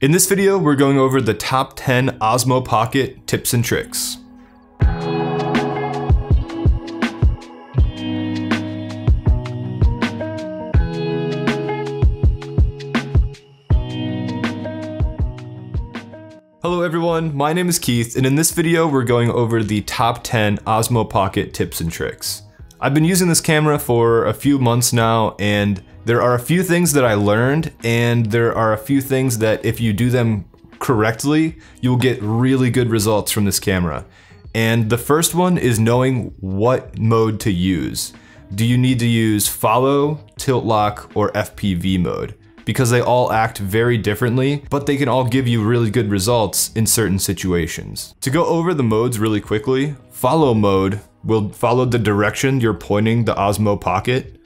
In this video, we're going over the top 10 Osmo Pocket tips and tricks. Hello everyone, my name is Keith, and in this video we're going over the top 10 Osmo Pocket tips and tricks. I've been using this camera for a few months now, and there are a few things that I learned, and there are a few things that if you do them correctly, you'll get really good results from this camera. And the first one is knowing what mode to use. Do you need to use follow, tilt lock, or FPV mode? because they all act very differently, but they can all give you really good results in certain situations. To go over the modes really quickly, follow mode will follow the direction you're pointing the Osmo Pocket.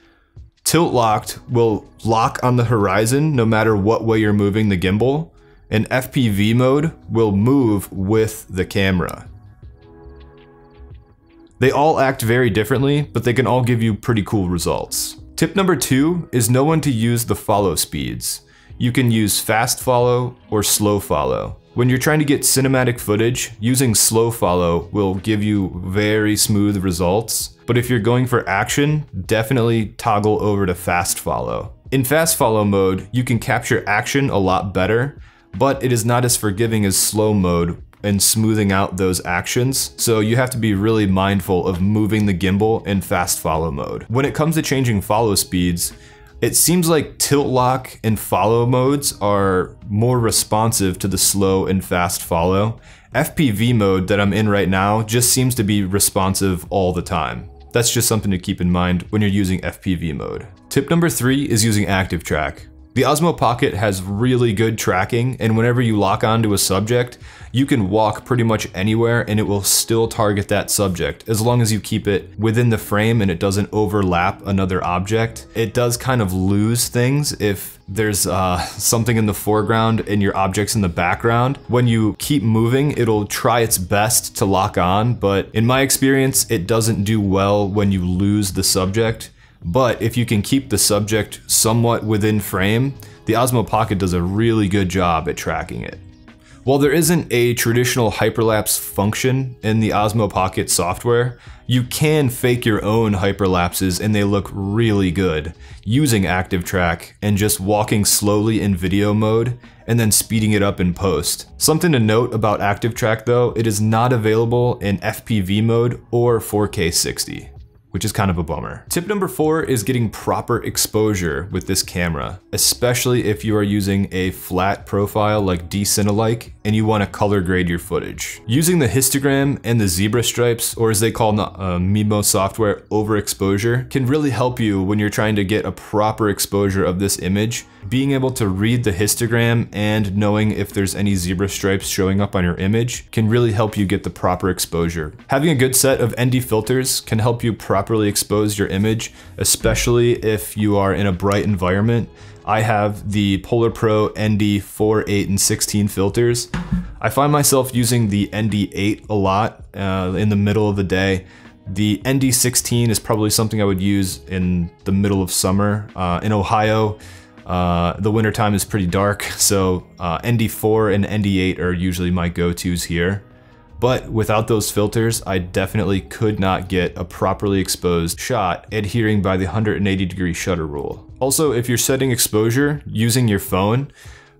Tilt locked will lock on the horizon no matter what way you're moving the gimbal. And FPV mode will move with the camera. They all act very differently, but they can all give you pretty cool results. Tip number two is know when to use the follow speeds. You can use fast follow or slow follow. When you're trying to get cinematic footage, using slow follow will give you very smooth results. But if you're going for action, definitely toggle over to fast follow. In fast follow mode, you can capture action a lot better, but it is not as forgiving as slow mode and smoothing out those actions. So you have to be really mindful of moving the gimbal in fast follow mode. When it comes to changing follow speeds, it seems like tilt lock and follow modes are more responsive to the slow and fast follow. FPV mode that I'm in right now just seems to be responsive all the time. That's just something to keep in mind when you're using FPV mode. Tip number three is using Active Track. The Osmo Pocket has really good tracking, and whenever you lock onto a subject, you can walk pretty much anywhere and it will still target that subject, as long as you keep it within the frame and it doesn't overlap another object. It does kind of lose things if there's uh, something in the foreground and your object's in the background. When you keep moving, it'll try its best to lock on, but in my experience, it doesn't do well when you lose the subject. But if you can keep the subject somewhat within frame, the Osmo Pocket does a really good job at tracking it. While there isn't a traditional hyperlapse function in the Osmo Pocket software, you can fake your own hyperlapses and they look really good using Active Track and just walking slowly in video mode and then speeding it up in post. Something to note about Active Track though, it is not available in FPV mode or 4K 60 which is kind of a bummer. Tip number four is getting proper exposure with this camera, especially if you are using a flat profile like D-Cinelike and you want to color grade your footage. Using the histogram and the zebra stripes, or as they call the uh, Mimo software, overexposure, can really help you when you're trying to get a proper exposure of this image. Being able to read the histogram and knowing if there's any zebra stripes showing up on your image can really help you get the proper exposure. Having a good set of ND filters can help you properly properly expose your image, especially if you are in a bright environment. I have the Polar Pro ND 4, 8, and 16 filters. I find myself using the ND 8 a lot uh, in the middle of the day. The ND 16 is probably something I would use in the middle of summer. Uh, in Ohio, uh, the wintertime is pretty dark, so uh, ND4 and ND8 are usually my go-tos here. But without those filters, I definitely could not get a properly exposed shot adhering by the 180 degree shutter rule. Also, if you're setting exposure using your phone,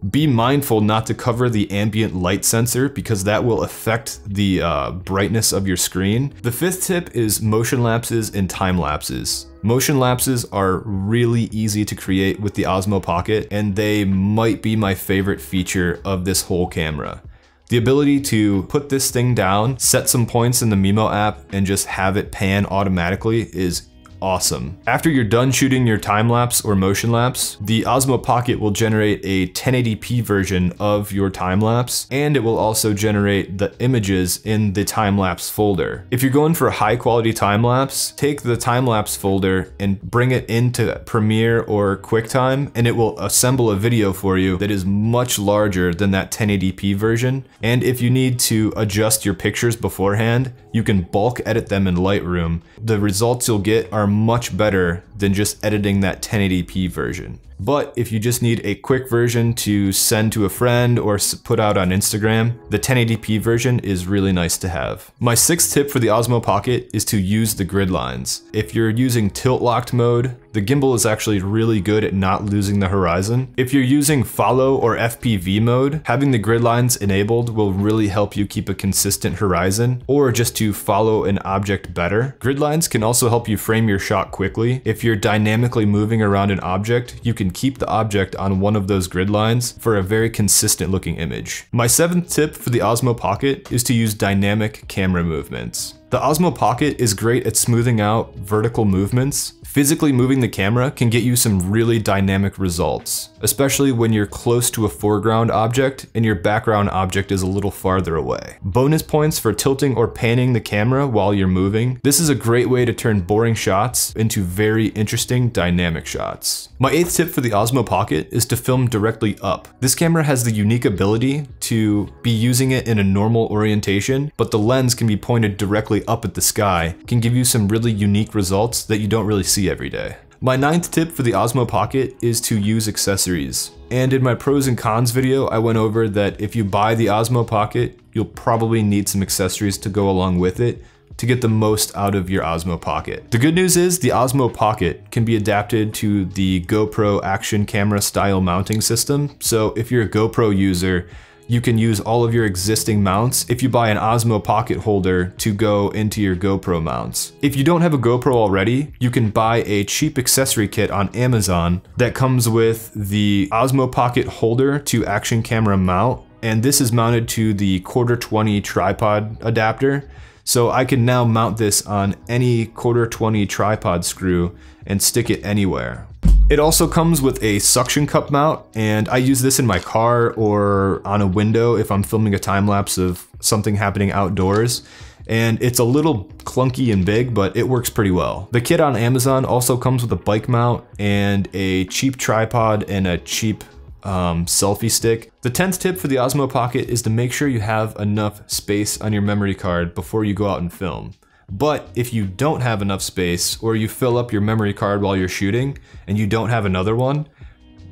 be mindful not to cover the ambient light sensor because that will affect the uh, brightness of your screen. The fifth tip is motion lapses and time lapses. Motion lapses are really easy to create with the Osmo Pocket and they might be my favorite feature of this whole camera. The ability to put this thing down, set some points in the Mimo app, and just have it pan automatically is awesome. After you're done shooting your time lapse or motion lapse, the Osmo Pocket will generate a 1080p version of your time lapse, and it will also generate the images in the time lapse folder. If you're going for a high quality time lapse, take the time lapse folder and bring it into Premiere or QuickTime, and it will assemble a video for you that is much larger than that 1080p version. And if you need to adjust your pictures beforehand, you can bulk edit them in Lightroom. The results you'll get are much better than just editing that 1080p version. But if you just need a quick version to send to a friend or put out on Instagram, the 1080p version is really nice to have. My sixth tip for the Osmo Pocket is to use the grid lines. If you're using tilt locked mode, the gimbal is actually really good at not losing the horizon. If you're using follow or FPV mode, having the grid lines enabled will really help you keep a consistent horizon or just to follow an object better. Grid lines can also help you frame your shot quickly. If you're dynamically moving around an object, you can keep the object on one of those grid lines for a very consistent looking image. My seventh tip for the Osmo Pocket is to use dynamic camera movements. The Osmo Pocket is great at smoothing out vertical movements. Physically moving the camera can get you some really dynamic results, especially when you're close to a foreground object and your background object is a little farther away. Bonus points for tilting or panning the camera while you're moving. This is a great way to turn boring shots into very interesting dynamic shots. My eighth tip for the Osmo Pocket is to film directly up. This camera has the unique ability to be using it in a normal orientation, but the lens can be pointed directly up at the sky can give you some really unique results that you don't really see every day. My ninth tip for the Osmo Pocket is to use accessories. And in my pros and cons video, I went over that if you buy the Osmo Pocket, you'll probably need some accessories to go along with it to get the most out of your Osmo Pocket. The good news is the Osmo Pocket can be adapted to the GoPro action camera style mounting system. So if you're a GoPro user, you can use all of your existing mounts if you buy an Osmo pocket holder to go into your GoPro mounts. If you don't have a GoPro already, you can buy a cheap accessory kit on Amazon that comes with the Osmo pocket holder to action camera mount, and this is mounted to the quarter 20 tripod adapter. So I can now mount this on any quarter 20 tripod screw and stick it anywhere. It also comes with a suction cup mount, and I use this in my car or on a window if I'm filming a time lapse of something happening outdoors. And it's a little clunky and big, but it works pretty well. The kit on Amazon also comes with a bike mount and a cheap tripod and a cheap um, selfie stick. The 10th tip for the Osmo Pocket is to make sure you have enough space on your memory card before you go out and film. But if you don't have enough space or you fill up your memory card while you're shooting and you don't have another one,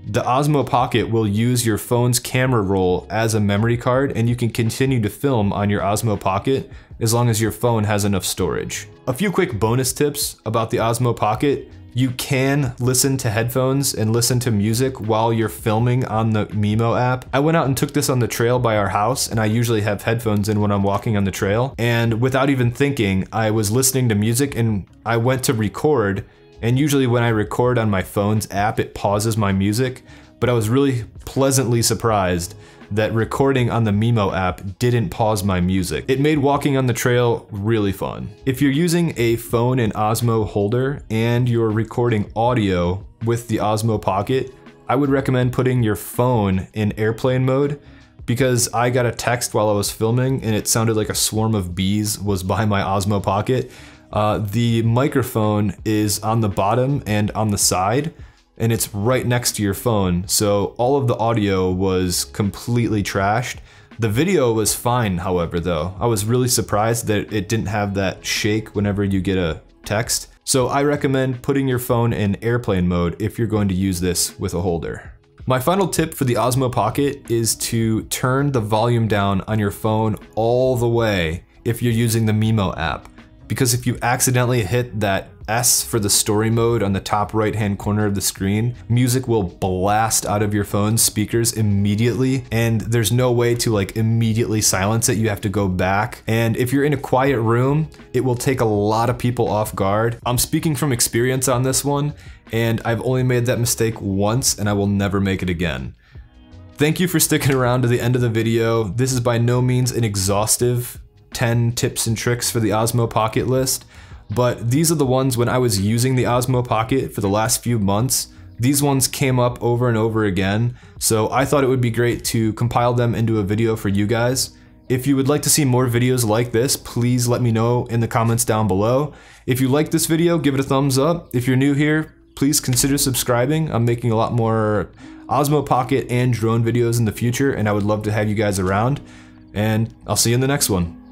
the Osmo Pocket will use your phone's camera roll as a memory card and you can continue to film on your Osmo Pocket as long as your phone has enough storage. A few quick bonus tips about the Osmo Pocket you can listen to headphones and listen to music while you're filming on the Mimo app. I went out and took this on the trail by our house, and I usually have headphones in when I'm walking on the trail. And without even thinking, I was listening to music and I went to record. And usually, when I record on my phone's app, it pauses my music. But I was really pleasantly surprised that recording on the Mimo app didn't pause my music. It made walking on the trail really fun. If you're using a phone and Osmo holder and you're recording audio with the Osmo Pocket, I would recommend putting your phone in airplane mode because I got a text while I was filming and it sounded like a swarm of bees was by my Osmo Pocket. Uh, the microphone is on the bottom and on the side, and it's right next to your phone. So all of the audio was completely trashed. The video was fine, however, though. I was really surprised that it didn't have that shake whenever you get a text. So I recommend putting your phone in airplane mode if you're going to use this with a holder. My final tip for the Osmo Pocket is to turn the volume down on your phone all the way if you're using the Mimo app. Because if you accidentally hit that S for the story mode on the top right hand corner of the screen, music will blast out of your phone's speakers immediately and there's no way to like immediately silence it. You have to go back. And if you're in a quiet room, it will take a lot of people off guard. I'm speaking from experience on this one and I've only made that mistake once and I will never make it again. Thank you for sticking around to the end of the video. This is by no means an exhaustive 10 tips and tricks for the Osmo Pocket list, but these are the ones when I was using the Osmo Pocket for the last few months. These ones came up over and over again, so I thought it would be great to compile them into a video for you guys. If you would like to see more videos like this, please let me know in the comments down below. If you like this video, give it a thumbs up. If you're new here, please consider subscribing. I'm making a lot more Osmo Pocket and drone videos in the future, and I would love to have you guys around. And I'll see you in the next one.